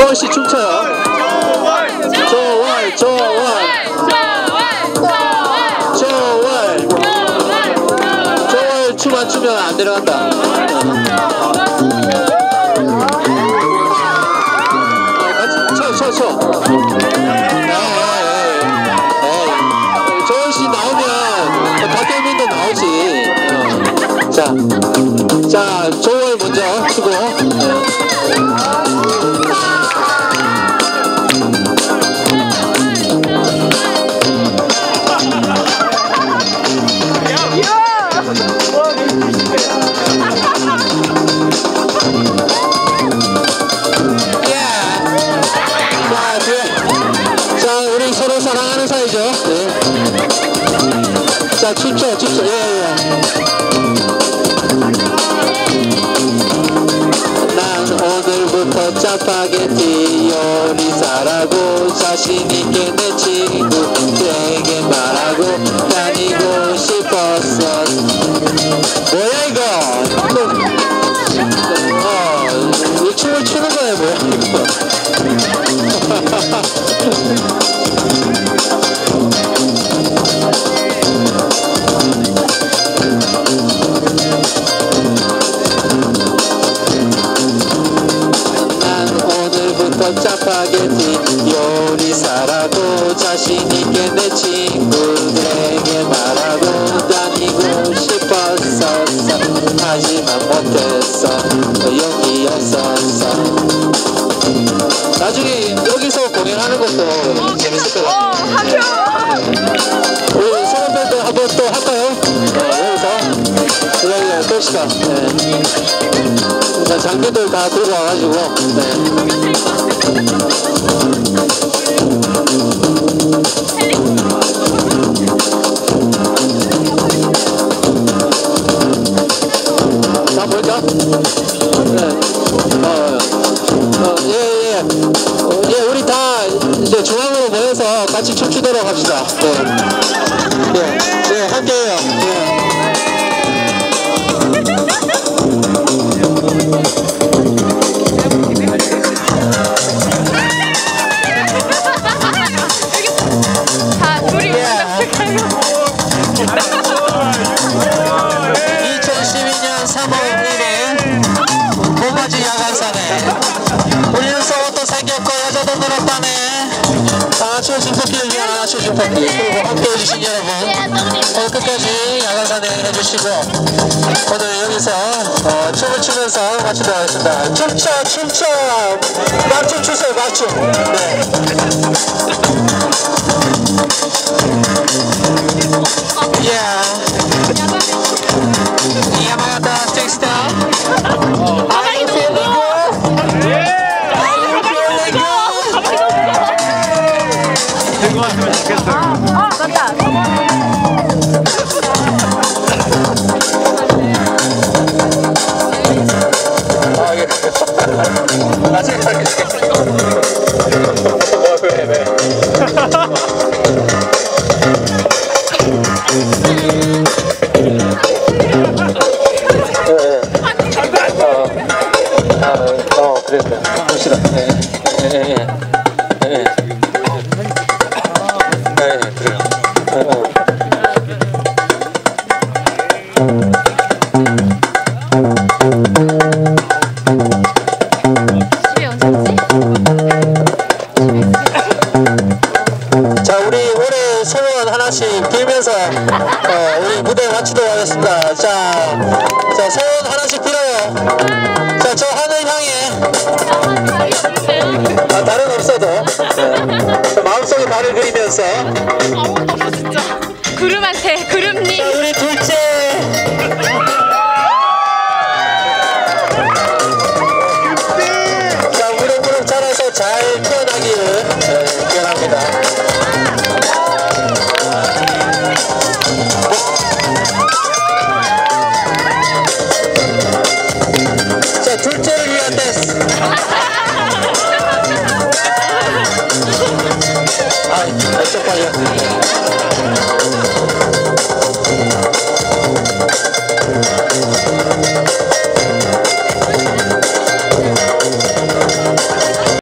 조원 씨 춤춰요. 조월, 조월, 조월. 조월 춤안 추면 안 내려간다. 어, 같이 쳐, 쳐, 쳐. 에이, 에이, 에이. 조원 씨 나오면 박경민도 나오지. 어. 자, 자, 조월 먼저 추고. 서로 사랑하는 사이죠. 네. 자, 춤춰, 춤춰. 예, 예. 난 오늘부터 짜파게티 요리사라고 자신있게 내 친구에게 말하고 다니고 싶었어. 뭐야, 이거? 어, 이 춤을 추는 거야, 뭐야, 이거. 자신있게 내 친구들에게 말하고 다니고 싶었었어. 하지만 못했어. 용기 없었어. 나중에 여기서 공연하는 것도 재밌을 것 같아요 우리 소원밴드 한번 또 할까요? 네, 여기서. 여기가 봅시다. 네. 자, 장비들 다 들고 와가지고 네. 예, 예. 어, 예, 우리 다 이제 중앙으로 모여서 같이 춤추도록 합시다. 네. 예, 예, 함께해요. 예. 다 둘이 예. 2012년 3월 아 추우신 커피를 위한 아 추우신 커피 그리고 함께 해 주신 여러분 오늘 끝까지 야간산에 해주시고 오늘 여기서 어, 춤을 추면서 마치도록 하겠습니다 춤춰 춤춰 막춤 추세요 막춤 네. Yeah. Good? 아 맞다 아, 예. 나중에. 뭐. 예, 예. 어, 아, 어, 그래, 그래. 갑시다. 예, 예, 예, 예. 예, 소원 하나씩 빌면서 어, 우리 무대 마치도록 하겠습니다. 자, 자 소원 하나씩 빌어요. 자, 저 하늘 향해. 아, 다른 없어도 네. 마음속에 달을 그리면서 아무것도 없어 진짜 구름한테 구름 Protect